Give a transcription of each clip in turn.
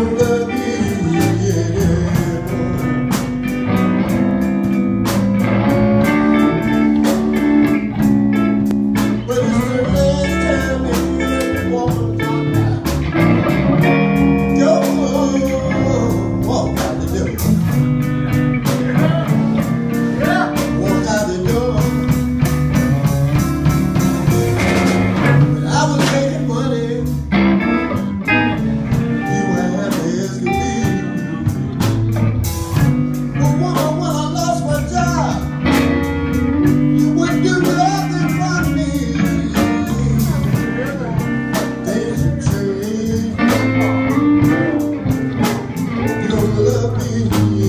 from the sabia.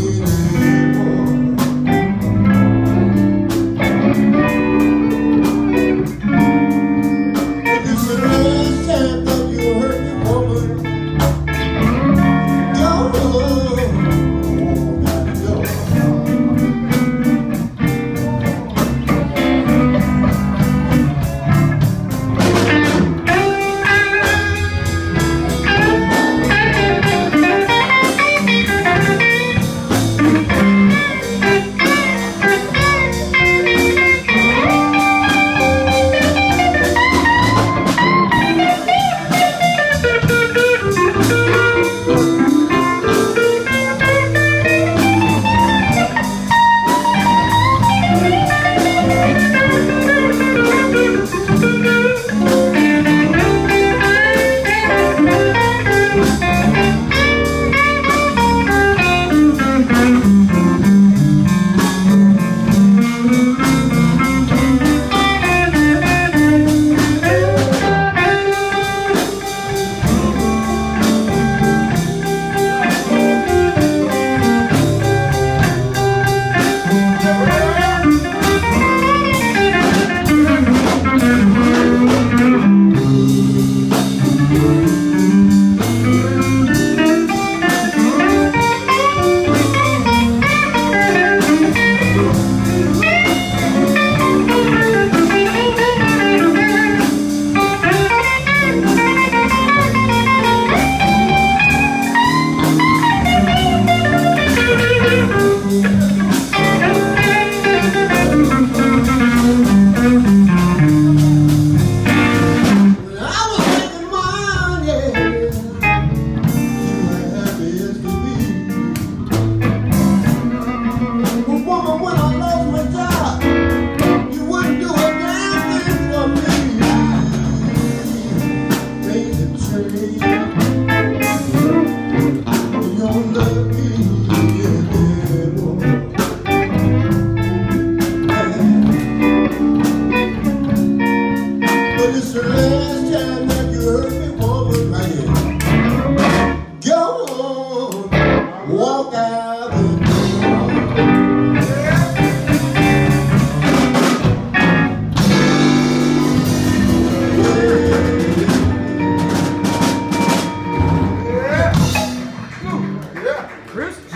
you.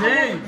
Amém.